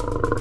Grrrr.